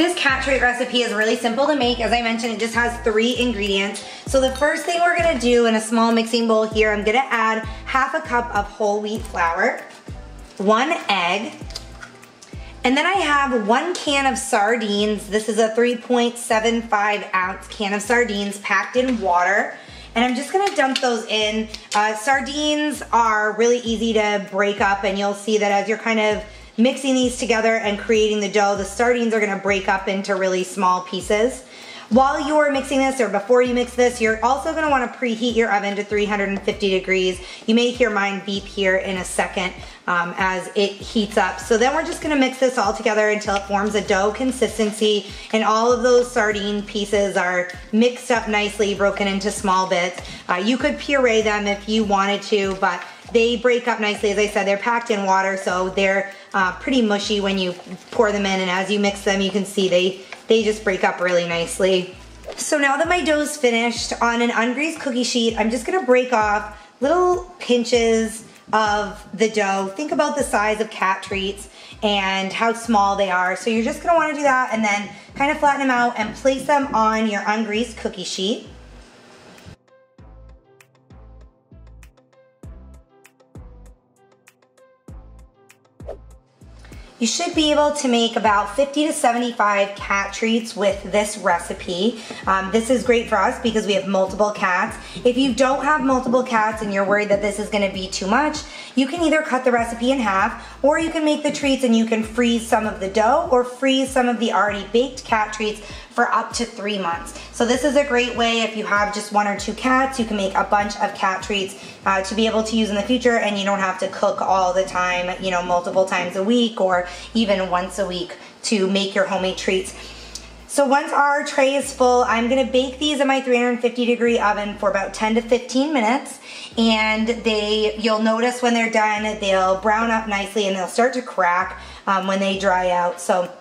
This cat treat recipe is really simple to make. As I mentioned, it just has three ingredients. So the first thing we're gonna do in a small mixing bowl here, I'm gonna add half a cup of whole wheat flour, one egg, and then I have one can of sardines. This is a 3.75 ounce can of sardines packed in water. And I'm just gonna dump those in. Uh, sardines are really easy to break up and you'll see that as you're kind of mixing these together and creating the dough, the sardines are gonna break up into really small pieces. While you're mixing this or before you mix this, you're also gonna wanna preheat your oven to 350 degrees. You may hear mine beep here in a second um, as it heats up. So then we're just gonna mix this all together until it forms a dough consistency and all of those sardine pieces are mixed up nicely, broken into small bits. Uh, you could puree them if you wanted to, but they break up nicely. As I said, they're packed in water, so they're uh, pretty mushy when you pour them in. And as you mix them, you can see they, they just break up really nicely. So now that my dough is finished, on an ungreased cookie sheet, I'm just gonna break off little pinches of the dough. Think about the size of cat treats and how small they are. So you're just gonna wanna do that and then kind of flatten them out and place them on your ungreased cookie sheet. You should be able to make about 50 to 75 cat treats with this recipe. Um, this is great for us because we have multiple cats. If you don't have multiple cats and you're worried that this is gonna be too much, you can either cut the recipe in half or you can make the treats and you can freeze some of the dough or freeze some of the already baked cat treats for up to three months. So this is a great way if you have just one or two cats, you can make a bunch of cat treats uh, to be able to use in the future and you don't have to cook all the time, you know, multiple times a week or even once a week to make your homemade treats. So once our tray is full, I'm gonna bake these in my 350 degree oven for about 10 to 15 minutes. And they, you'll notice when they're done, they'll brown up nicely and they'll start to crack um, when they dry out. So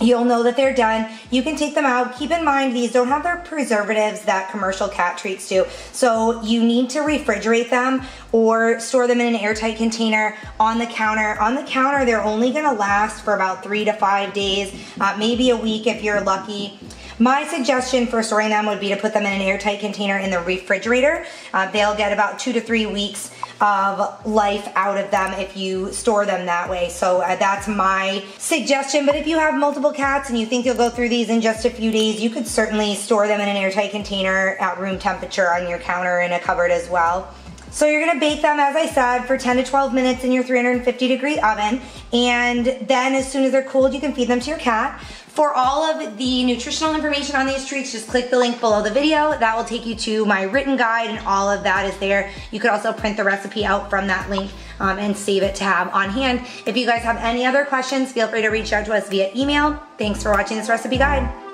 You'll know that they're done. You can take them out. Keep in mind, these don't have the preservatives that commercial cat treats do. So you need to refrigerate them or store them in an airtight container on the counter. On the counter, they're only gonna last for about three to five days, uh, maybe a week if you're lucky. My suggestion for storing them would be to put them in an airtight container in the refrigerator. Uh, they'll get about two to three weeks of life out of them if you store them that way. So uh, that's my suggestion. But if you have multiple cats and you think you'll go through these in just a few days, you could certainly store them in an airtight container at room temperature on your counter in a cupboard as well. So you're gonna bake them, as I said, for 10 to 12 minutes in your 350 degree oven. And then as soon as they're cooled, you can feed them to your cat. For all of the nutritional information on these treats, just click the link below the video. That will take you to my written guide and all of that is there. You could also print the recipe out from that link um, and save it to have on hand. If you guys have any other questions, feel free to reach out to us via email. Thanks for watching this recipe guide.